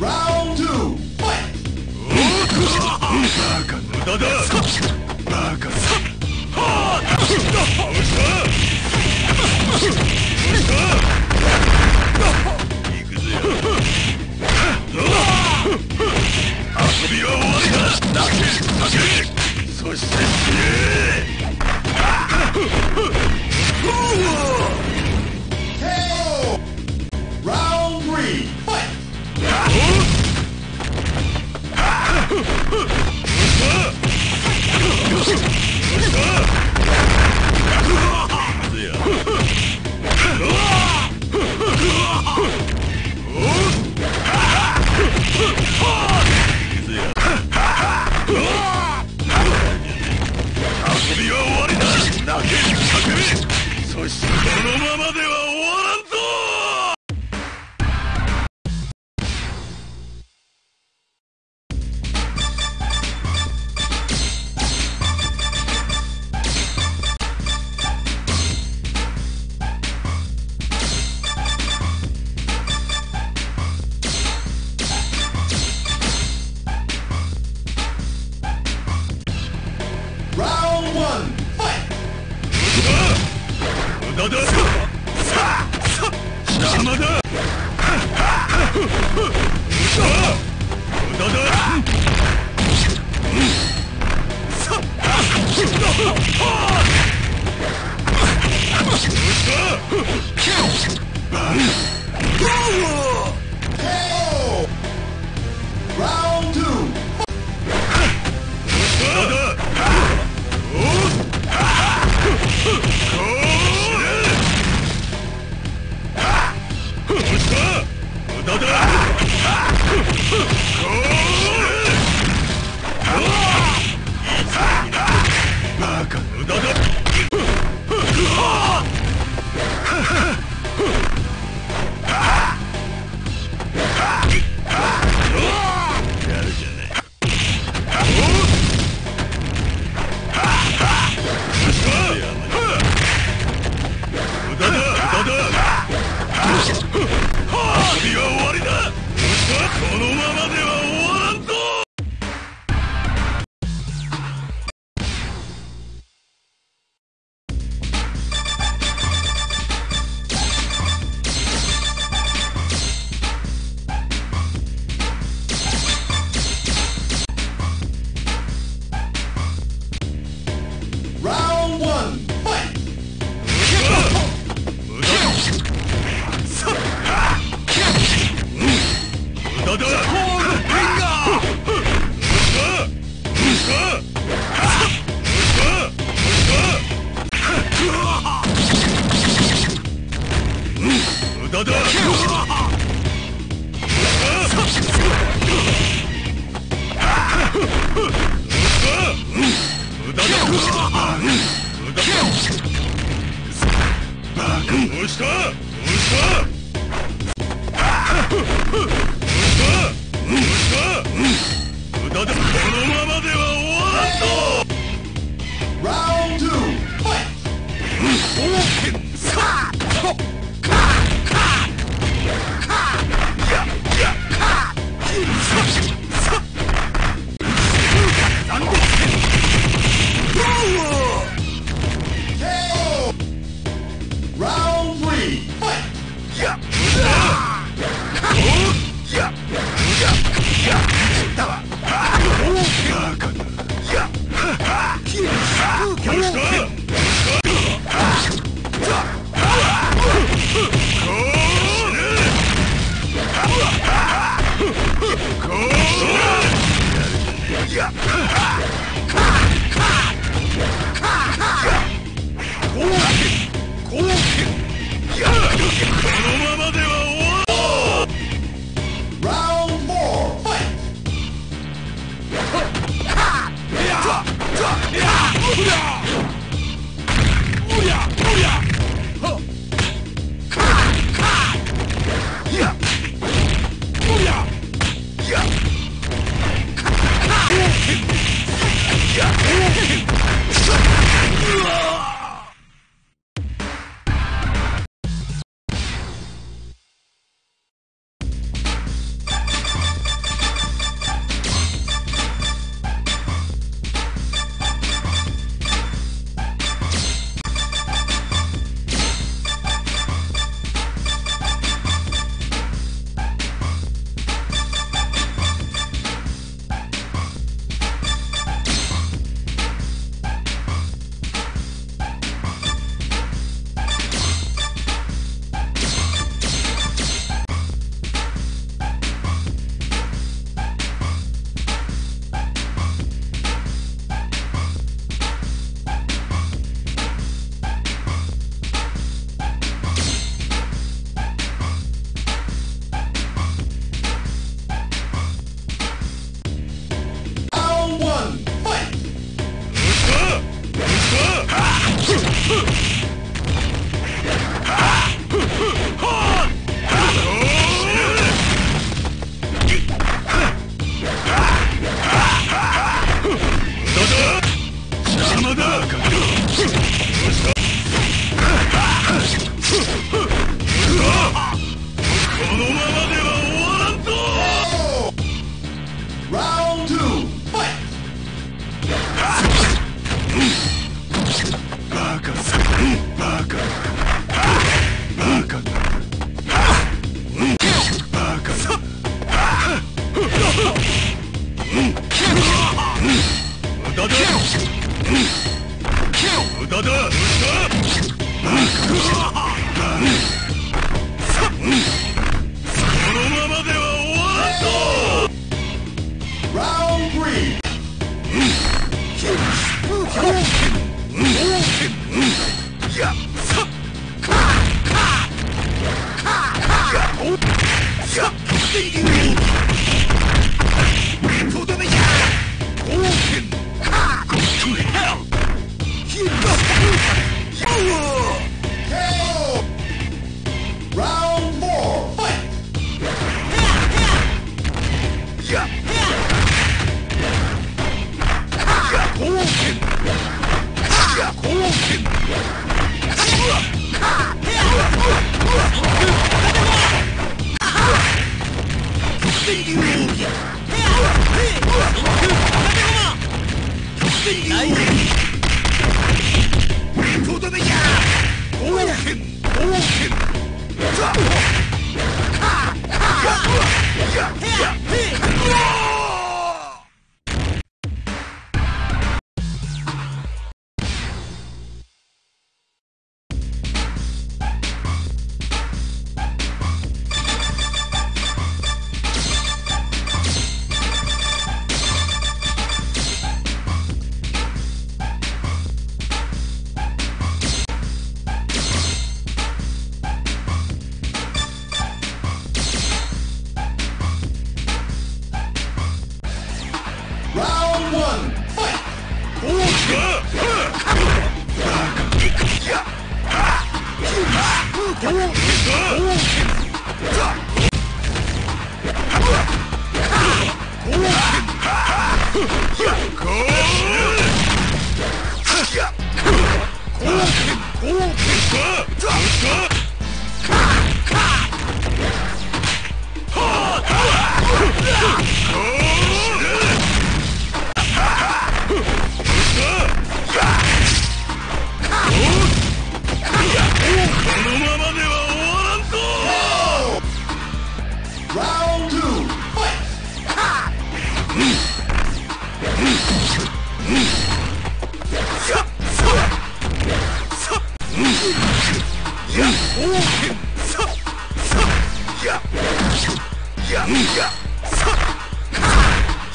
Round two, fight! 無駄だ無駄だ邪魔だ無駄だ KO! Round two, 無駄だ。無駄だ。無駄だ。バカどうしたどうした無駄だ。このままでは終わらんぞ Round 2! fight!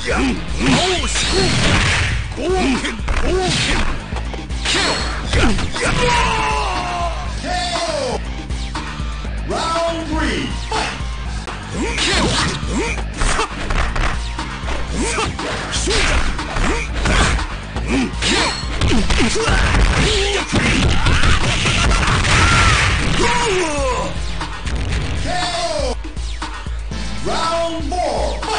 Yeah! Round three,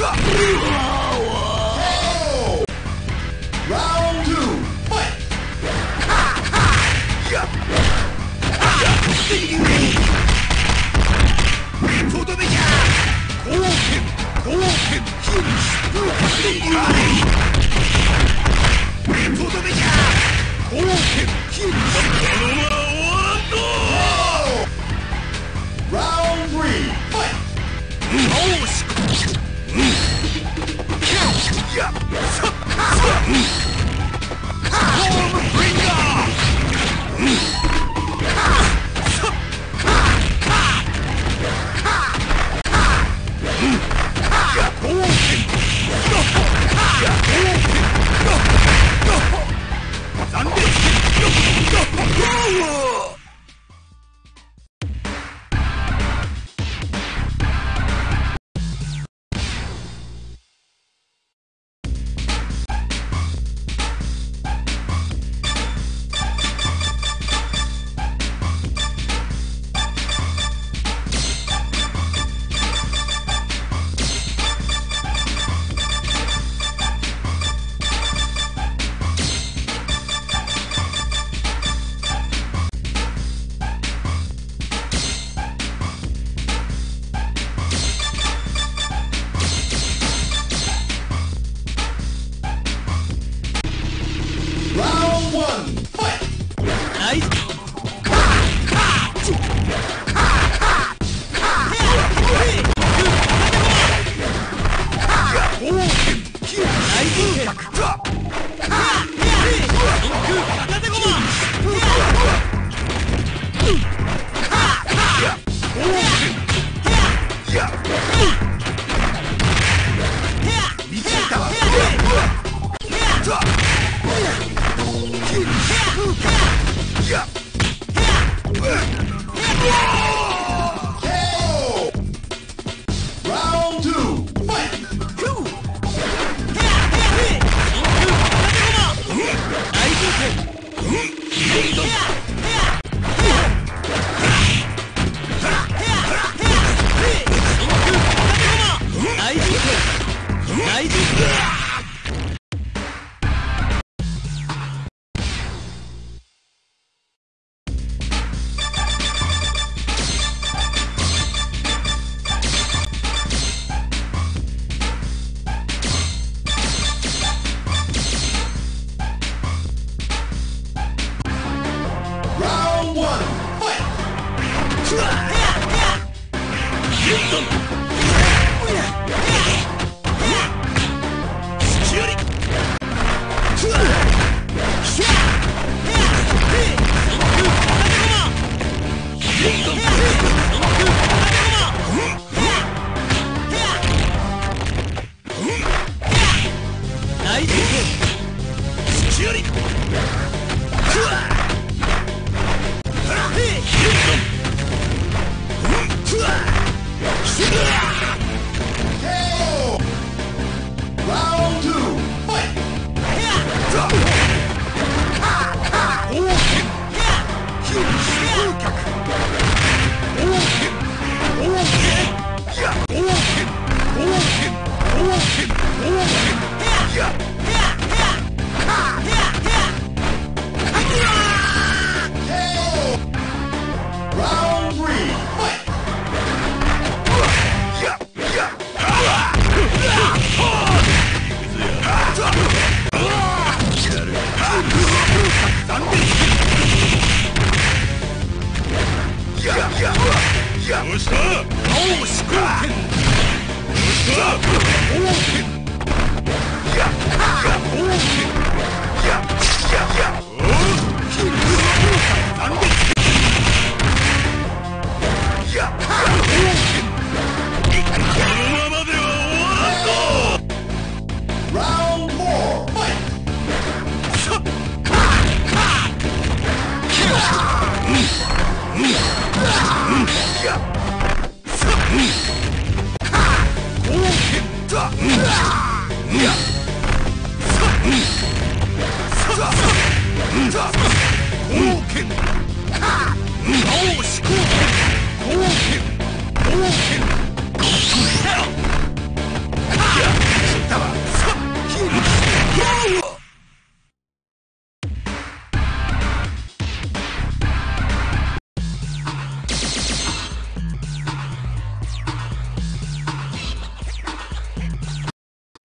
'KO! とどめじ